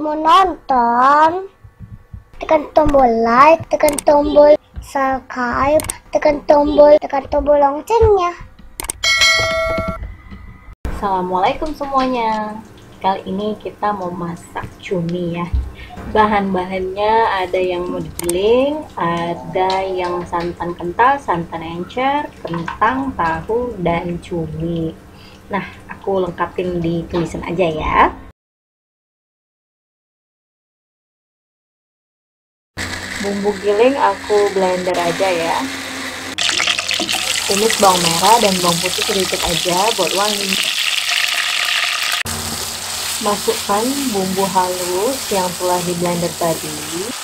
untuk menonton, tekan tombol like, tekan tombol subscribe, tekan tombol tekan tombol loncengnya. Assalamualaikum semuanya. Kali ini kita mau masak cumi ya. Bahan-bahannya ada yang mau digiling, ada yang santan kental, santan encer, kentang, tahu, dan cumi. Nah, aku lengkapin di tulisan aja ya. Bumbu giling aku blender aja ya. Tumis bawang merah dan bawang putih sedikit aja buat wangi. Masukkan bumbu halus yang telah di blender tadi.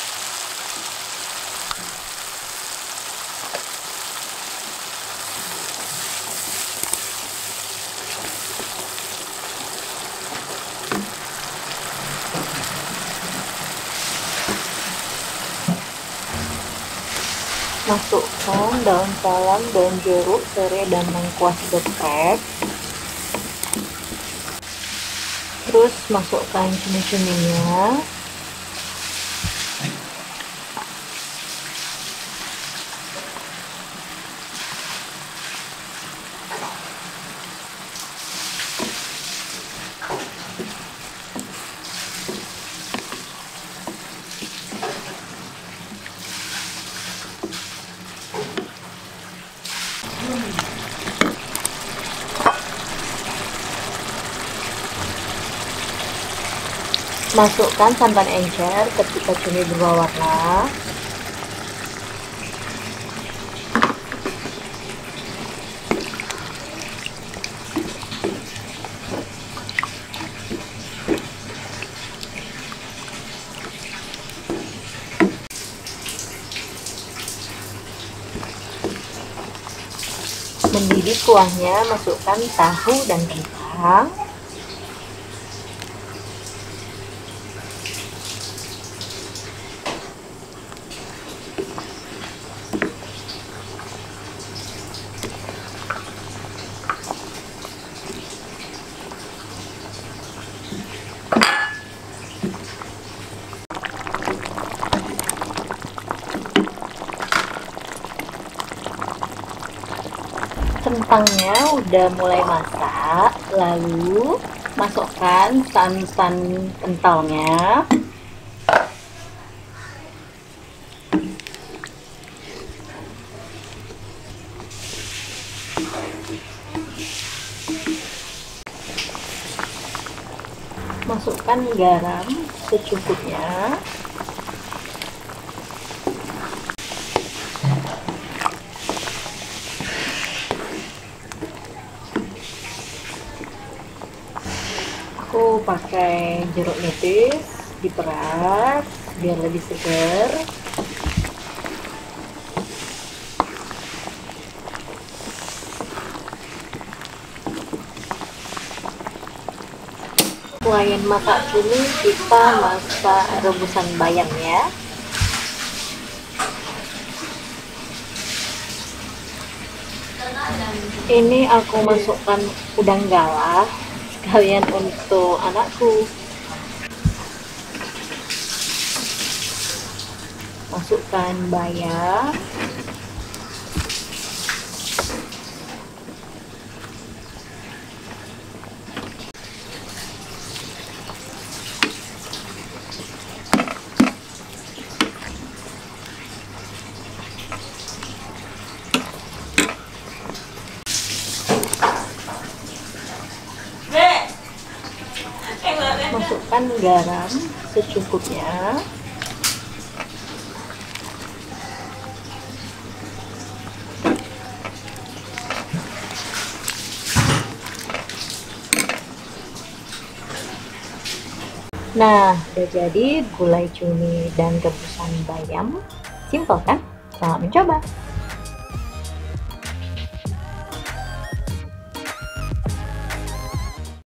Masukkan daun salam, daun jeruk, serai, dan lengkuas geprek. Terus masukkan cumi-cuminya. Masukkan santan encer ketika cumi berubah warna. Mendidih kuahnya, masukkan tahu dan kentang. Kentangnya udah mulai masak lalu masukkan santan kentalnya. Masukkan garam secukupnya aku pakai jeruk nipis diperas biar lebih segar. Selain masak cumi kita masak rebusan bayam ya. Ini aku masukkan udang galah sekalian untuk anakku. Masukkan bayam masukkan garam secukupnya Nah, udah jadi gulai cumi dan rebusan bayam. Simpel kan? Selamat mencoba!